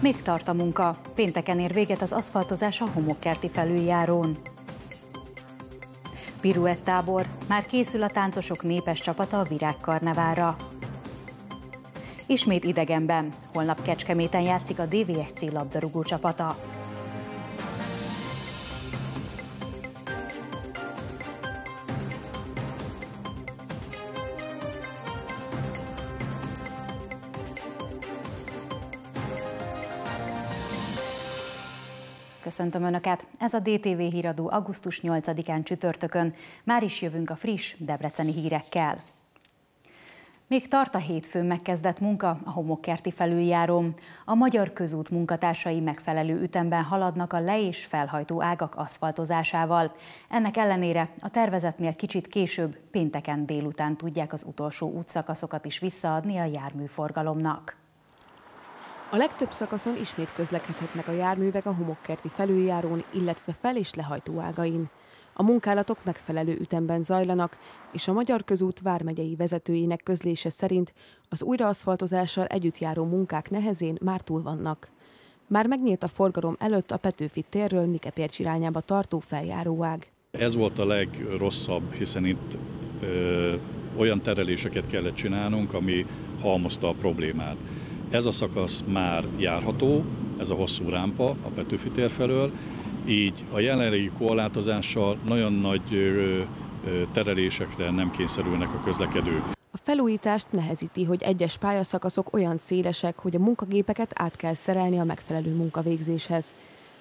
Még tart a munka. Pénteken ér véget az aszfaltozás a homokkerti felüljárón. Piruettábor. Már készül a táncosok népes csapata a virágkarnevára. Ismét idegenben. Holnap Kecskeméten játszik a DVSC labdarúgó csapata. Köszöntöm Önöket! Ez a DTV híradó augusztus 8-án csütörtökön. Már is jövünk a friss debreceni hírekkel. Még tart a hétfőn megkezdett munka a homokkerti felüljárón. A Magyar Közút munkatársai megfelelő ütemben haladnak a le- és felhajtó ágak aszfaltozásával. Ennek ellenére a tervezetnél kicsit később, pénteken délután tudják az utolsó útszakaszokat is visszaadni a járműforgalomnak. A legtöbb szakaszon ismét közlekedhetnek a járművek a homokkerti felüljárón, illetve fel- és lehajtó ágain. A munkálatok megfelelő ütemben zajlanak, és a Magyar Közút vármegyei vezetőjének közlése szerint az újraaszfaltozással együtt járó munkák nehezén már túl vannak. Már megnyílt a forgalom előtt a Petőfi térről Mikepércs irányába tartó feljáróág. Ez volt a legrosszabb, hiszen itt ö, olyan tereléseket kellett csinálnunk, ami halmozta a problémát. Ez a szakasz már járható, ez a hosszú rámpa a Petőfi tér felől, így a jelenlegi korlátozással nagyon nagy terelésekre nem kényszerülnek a közlekedők. A felújítást nehezíti, hogy egyes pályaszakaszok olyan szélesek, hogy a munkagépeket át kell szerelni a megfelelő munkavégzéshez.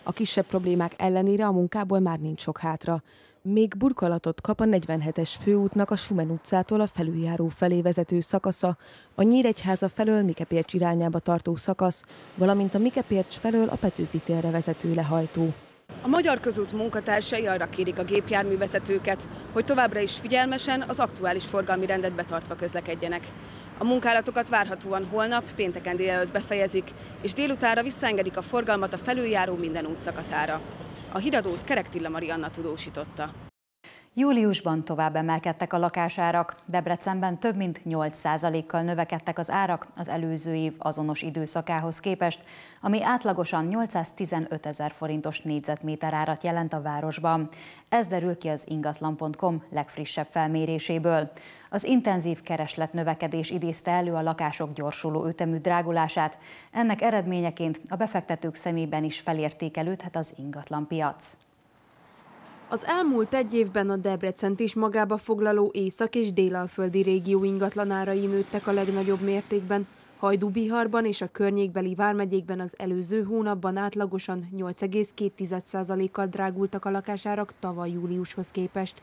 A kisebb problémák ellenére a munkából már nincs sok hátra. Még burkolatot kap a 47-es főútnak a Sumen utcától a felüljáró felé vezető szakasza, a Nyíregyháza felől Mikepércs irányába tartó szakasz, valamint a Mikepércs felől a Petőfi térre vezető lehajtó. A Magyar Közút munkatársai arra kérik a gépjárművezetőket, hogy továbbra is figyelmesen az aktuális forgalmi rendet betartva közlekedjenek. A munkálatokat várhatóan holnap, pénteken délelőtt befejezik, és délutára visszaengedik a forgalmat a felüljáró minden útszakaszára. A híradót Kerektilla Marianna tudósította. Júliusban tovább emelkedtek a lakásárak. Debrecenben több mint 8%-kal növekedtek az árak az előző év azonos időszakához képest, ami átlagosan 815 ezer forintos négyzetméter árat jelent a városban. Ez derül ki az ingatlan.com legfrissebb felméréséből. Az intenzív kereslet növekedés idézte elő a lakások gyorsuló ütemű drágulását. Ennek eredményeként a befektetők szemében is felértékelődhet az ingatlanpiac. Az elmúlt egy évben a Debrecent is magába foglaló észak- és délalföldi régió ingatlanárai nőttek a legnagyobb mértékben. Hajdúbiharban és a környékbeli vármegyékben az előző hónapban átlagosan 8,2%-kal drágultak a lakásárak tavaly júliushoz képest.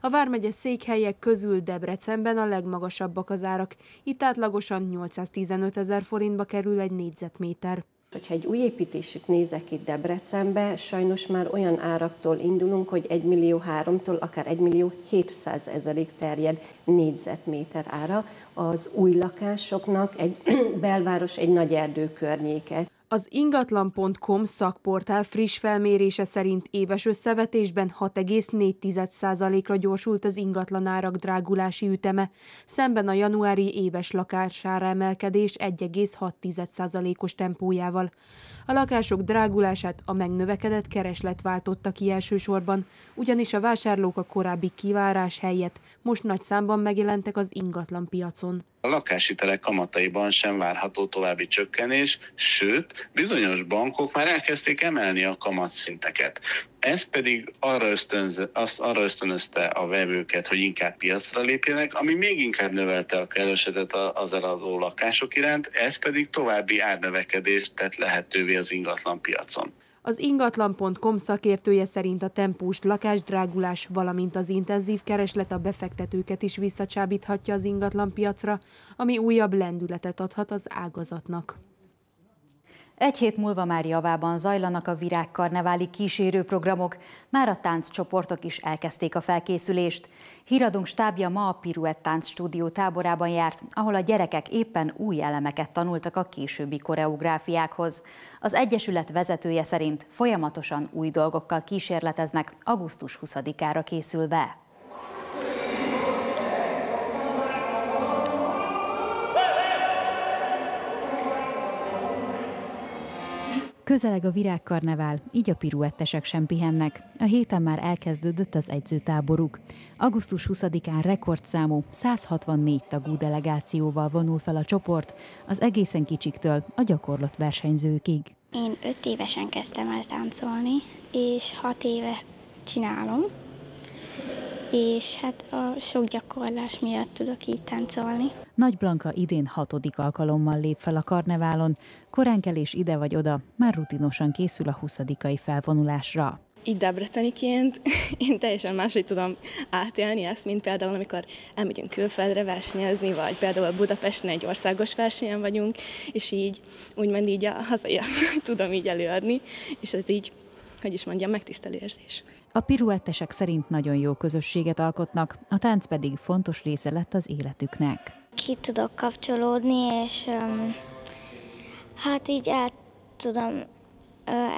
A vármegye székhelyek közül Debrecenben a legmagasabbak az árak, itt átlagosan 815 ezer forintba kerül egy négyzetméter. Hogyha egy új építésűt nézek itt Debrecenbe, sajnos már olyan áraktól indulunk, hogy 1 millió 3-tól akár 1 millió 700 ezerig terjed négyzetméter ára az új lakásoknak egy belváros, egy nagy erdő környéke. Az ingatlan.com szakportál friss felmérése szerint éves összevetésben 6,4%-ra gyorsult az ingatlanárak drágulási üteme, szemben a januári éves lakására emelkedés 1,6%-os tempójával. A lakások drágulását a megnövekedett kereslet váltotta ki elsősorban, ugyanis a vásárlók a korábbi kivárás helyett most nagy számban megjelentek az ingatlan piacon. A lakáshitelek kamataiban sem várható további csökkenés, sőt, bizonyos bankok már elkezdték emelni a kamatszinteket. Ez pedig arra, ösztönze, azt arra ösztönözte a vevőket, hogy inkább piacra lépjenek, ami még inkább növelte a keresetet az eladó lakások iránt, ez pedig további árnövekedést tett lehetővé az ingatlan piacon. Az ingatlan.com szakértője szerint a tempós lakásdrágulás, valamint az intenzív kereslet a befektetőket is visszacsábíthatja az ingatlanpiacra, ami újabb lendületet adhat az ágazatnak. Egy hét múlva már javában zajlanak a virágkarneváli kísérőprogramok, már a tánccsoportok is elkezdték a felkészülést. Híradónk stábja ma a Piruett Tánc stúdió táborában járt, ahol a gyerekek éppen új elemeket tanultak a későbbi koreográfiákhoz. Az Egyesület vezetője szerint folyamatosan új dolgokkal kísérleteznek, augusztus 20-ára készülve. Közeleg a virágkarnevál, így a piruettesek sem pihennek. A héten már elkezdődött az egyzőtáboruk. Augusztus 20-án rekordszámú 164 tagú delegációval vonul fel a csoport, az egészen kicsiktől a gyakorlott versenyzőkig. Én öt évesen kezdtem el táncolni, és hat éve csinálom, és hát a sok gyakorlás miatt tudok így táncolni. Nagy Blanka idén hatodik alkalommal lép fel a karneválon, koránkelés ide vagy oda, már rutinosan készül a 20 felvonulásra. Így debreceniként én teljesen máshogy tudom átélni ezt, mint például, amikor elmegyünk külföldre versenyezni, vagy például Budapesten egy országos versenyen vagyunk, és így úgymond így a hazai tudom így előadni, és ez így hogy is mondjam, megtisztelő érzés. A piruettesek szerint nagyon jó közösséget alkotnak, a tánc pedig fontos része lett az életüknek. Ki tudok kapcsolódni, és um, hát így át tudom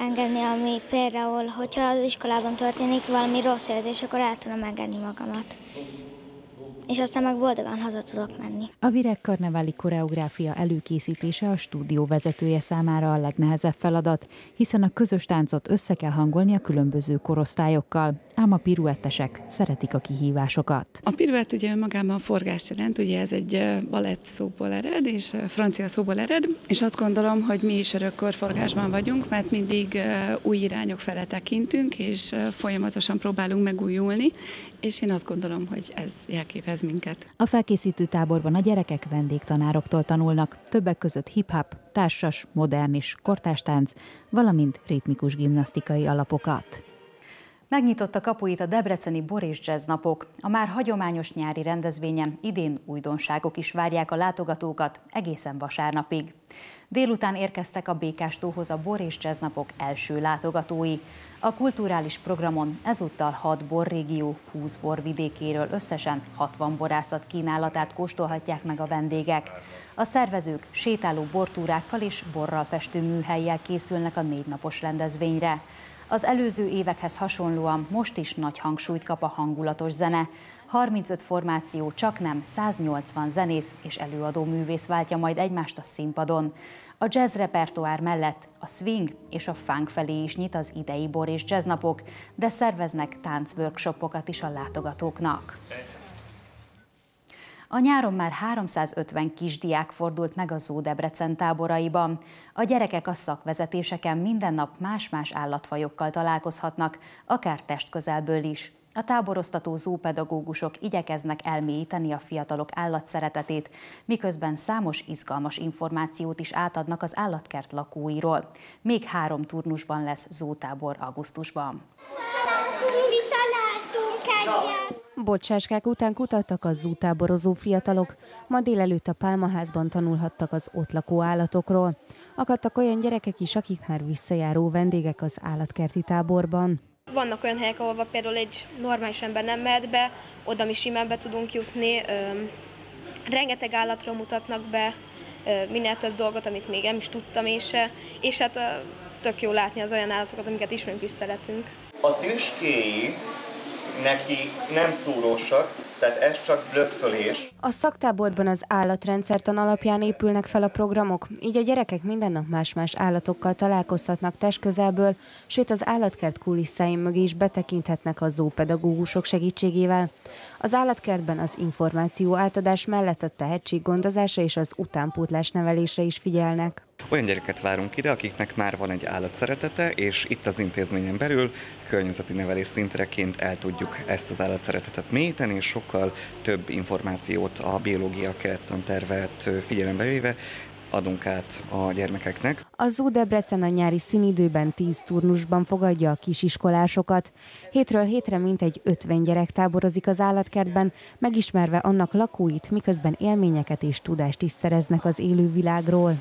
engedni, ami például, hogyha az iskolában történik valami rossz érzés, akkor át tudom engedni magamat és aztán meg boldogan haza tudok menni. A virágkarneváli koreográfia előkészítése a stúdió vezetője számára a legnehezebb feladat, hiszen a közös táncot össze kell hangolni a különböző korosztályokkal, ám a piruettesek szeretik a kihívásokat. A piruett ugye magában forgást jelent, ugye ez egy balett szóból ered, és francia szóból ered, és azt gondolom, hogy mi is örökkor forgásban vagyunk, mert mindig új irányok fele tekintünk, és folyamatosan próbálunk megújulni, és én azt gondolom, hogy ez jelképez minket. A felkészítő táborban a gyerekek vendégtanároktól tanulnak, többek között hip-hop, társas, modern és kortástánc, valamint ritmikus gimnasztikai alapokat. Megnyitotta kapuit a Debreceni Bor és Jazz napok. A már hagyományos nyári rendezvényen idén újdonságok is várják a látogatókat egészen vasárnapig. Délután érkeztek a Békástóhoz a Bor és Jazz napok első látogatói. A kulturális programon ezúttal 6 borrégió, 20 borvidékéről összesen 60 borászat kínálatát kóstolhatják meg a vendégek. A szervezők sétáló bortúrákkal és borral festő műhelyjel készülnek a négy napos rendezvényre. Az előző évekhez hasonlóan most is nagy hangsúlyt kap a hangulatos zene. 35 formáció, csak nem 180 zenész és előadó művész váltja majd egymást a színpadon. A jazz repertoár mellett a swing és a funk felé is nyit az idei bor és jazz napok, de szerveznek táncworkshopokat is a látogatóknak. A nyáron már 350 kisdiák fordult meg a Debrecen táboraiban. A gyerekek a szakvezetéseken minden nap más-más állatfajokkal találkozhatnak, akár testközelből is. A táboroztató zoopedagógusok igyekeznek elmélyíteni a fiatalok állatszeretetét, miközben számos izgalmas információt is átadnak az állatkert lakóiról. Még három turnusban lesz zótábor augusztusban. Mi találtunk egyet! Bocsáskák után kutattak a zútáborozó fiatalok, ma délelőtt a Pálmaházban tanulhattak az ott lakó állatokról. Akadtak olyan gyerekek is, akik már visszajáró vendégek az állatkerti táborban. Vannak olyan helyek, ahol például egy normális ember nem mehet be, oda mi simán be tudunk jutni. Rengeteg állatról mutatnak be, minél több dolgot, amit még nem is tudtam én se, és hát tök jó látni az olyan állatokat, amiket ismerünk is szeretünk. A tüskéi neki nem szúrósak, tehát ez csak blöffölés. A szaktáborban az állatrendszertan alapján épülnek fel a programok, így a gyerekek minden nap más-más állatokkal találkozhatnak testközelből, sőt az állatkert kulisszáim mögé is betekinthetnek a zoopedagógusok segítségével. Az állatkertben az információ átadás mellett a tehetséggondozásra és az utánpótlás nevelésre is figyelnek. Olyan gyereket várunk ide, akiknek már van egy állatszeretete, és itt az intézményen belül környezeti nevelés szintereként el tudjuk ezt az állatszeretetet mélyíteni, és sokkal több információt a biológia kerettantervet figyelembe véve adunk át a gyermekeknek. A Zú Debrecen a nyári szünidőben 10 turnusban fogadja a kisiskolásokat. Hétről hétre mintegy 50 gyerek táborozik az állatkertben, megismerve annak lakóit, miközben élményeket és tudást is szereznek az élővilágról.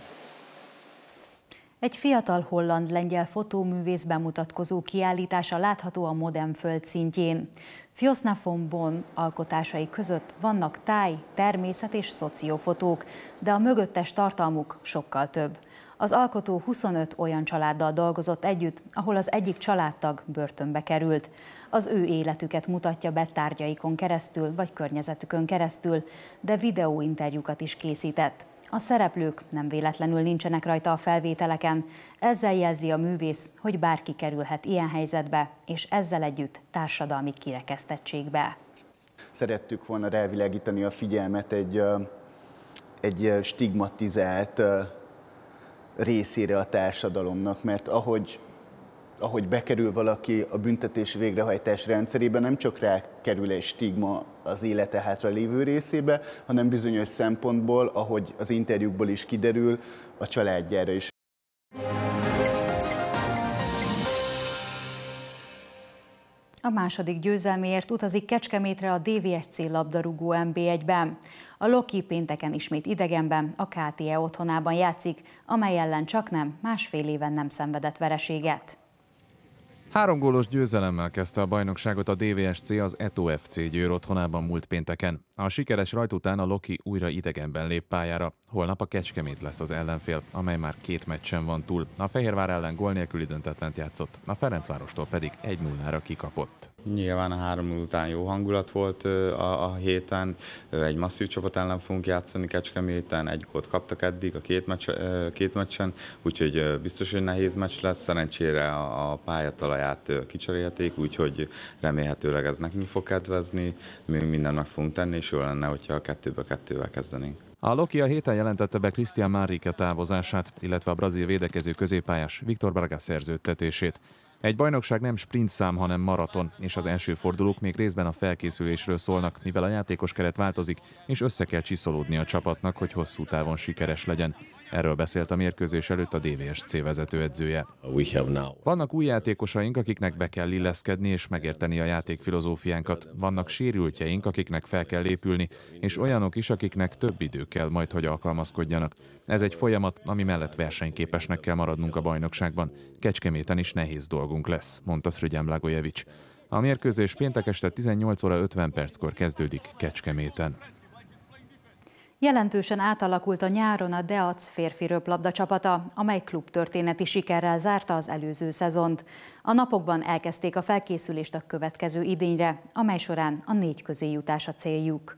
Egy fiatal holland-lengyel fotóművész bemutatkozó kiállítása látható a Modern Föld szintjén. Fiosna von Bon alkotásai között vannak táj, természet és szociófotók, de a mögöttes tartalmuk sokkal több. Az alkotó 25 olyan családdal dolgozott együtt, ahol az egyik családtag börtönbe került. Az ő életüket mutatja be tárgyaikon keresztül, vagy környezetükön keresztül, de videóinterjúkat is készített. A szereplők nem véletlenül nincsenek rajta a felvételeken. Ezzel jelzi a művész, hogy bárki kerülhet ilyen helyzetbe, és ezzel együtt társadalmi kirekesztettségbe. Szerettük volna rávilágítani a figyelmet egy, egy stigmatizált részére a társadalomnak, mert ahogy ahogy bekerül valaki a büntetés végrehajtás rendszerébe, nem csak rá kerül egy stigma az élete hátra lévő részébe, hanem bizonyos szempontból, ahogy az interjúkból is kiderül, a családjára is. A második győzelméért utazik Kecskemétre a DVSC labdarúgó MB1-ben. A Loki pénteken ismét idegenben, a KTE otthonában játszik, amely ellen csak nem másfél éven nem szenvedett vereséget. Három gólos győzelemmel kezdte a bajnokságot a DVSC az Eto FC Győr otthonában múlt pénteken. A sikeres rajt után a Loki újra idegenben lép pályára. Holnap a Kecskemét lesz az ellenfél, amely már két meccsen van túl. A Fehérvár ellen gól nélküli döntetlent játszott, a Ferencvárostól pedig 1-0-ra kikapott. Nyilván a három után jó hangulat volt a, a héten, egy masszív csapat ellen fogunk játszani Kecskeméten, egy gólt kaptak eddig a két, meccs, két meccsen, úgyhogy biztos, hogy nehéz meccs lesz. Szerencsére a pályatalaját kicserélték, úgyhogy remélhetőleg ez nekünk fog kedvezni. Mi mindent meg fogunk tenni, és jó lenne, hogyha a kettőbe kettővel kezdenénk. A Loki a héten jelentette be Cristian Manrique távozását, illetve a brazil védekező középpályás Viktor Braga szerződtetését. Egy bajnokság nem sprintszám, hanem maraton, és az első fordulók még részben a felkészülésről szólnak, mivel a játékos keret változik, és össze kell csiszolódni a csapatnak, hogy hosszú távon sikeres legyen. Erről beszélt a mérkőzés előtt a DVSC vezetőedzője. Vannak új játékosaink, akiknek be kell illeszkedni és megérteni a játék filozófiánkat. Vannak sérültjeink, akiknek fel kell épülni, és olyanok is, akiknek több idő kell majd, hogy alkalmazkodjanak. Ez egy folyamat, ami mellett versenyképesnek kell maradnunk a bajnokságban. Kecskeméten is nehéz dolgunk lesz, mondta Szrügyem Lagojevics. A mérkőzés péntek este 18 óra 50 perckor kezdődik Kecskeméten. Jelentősen átalakult a nyáron a Deac férfi röplabda csapata, amely klubtörténeti sikerrel zárta az előző szezont. A napokban elkezdték a felkészülést a következő idényre, amely során a négy közé jutás a céljuk.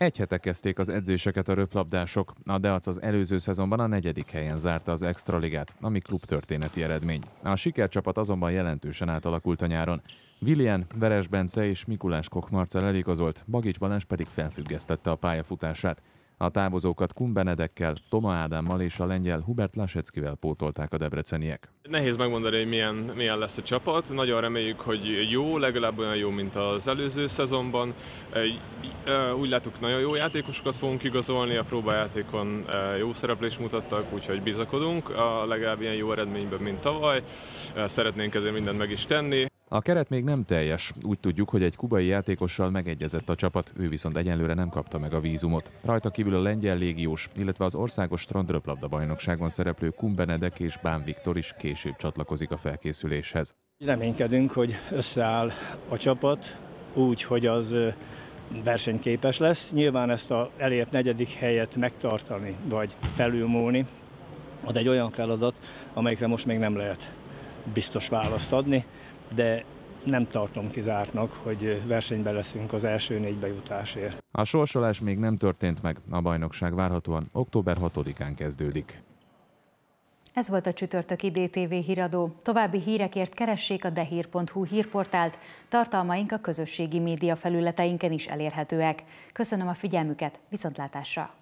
Egy hete kezdték az edzéseket a röplabdások. A Deac az előző szezonban a negyedik helyen zárta az Extraligát, ami klubtörténeti eredmény. A sikercsapat azonban jelentősen átalakult a nyáron. Willian, Veres Bence és Mikulás Kokmarcel eligazolt, Bagics Balázs pedig felfüggesztette a pályafutását. A távozókat Kumbenedekkel, Toma Ádámmal és a lengyel Hubert Laseckivel pótolták a debreceniek. Nehéz megmondani, hogy milyen, milyen lesz a csapat. Nagyon reméljük, hogy jó, legalább olyan jó, mint az előző szezonban. Úgy látok, nagyon jó játékosokat fogunk igazolni, a próbajátékon jó szereplést mutattak, úgyhogy bizakodunk a legalább ilyen jó eredményben, mint tavaly. Szeretnénk ezért mindent meg is tenni. A keret még nem teljes. Úgy tudjuk, hogy egy kubai játékossal megegyezett a csapat, ő viszont egyenlőre nem kapta meg a vízumot. Rajta kívül a lengyel légiós, illetve az országos strandröplabda bajnokságon szereplő Kumbenedek és Bán Viktor is később csatlakozik a felkészüléshez. Reménykedünk, hogy összeáll a csapat úgy, hogy az versenyképes lesz. Nyilván ezt a elért negyedik helyet megtartani, vagy felülmúlni, az egy olyan feladat, amelyikre most még nem lehet biztos választ adni de nem tartom kizártnak, hogy versenyben leszünk az első négybe jutásért. A sorsolás még nem történt meg, a bajnokság várhatóan október 6-án kezdődik. Ez volt a csütörtöki DTV híradó. További hírekért keressék a dehír.hu hírportált, tartalmaink a közösségi média felületeinken is elérhetőek. Köszönöm a figyelmüket, viszontlátásra!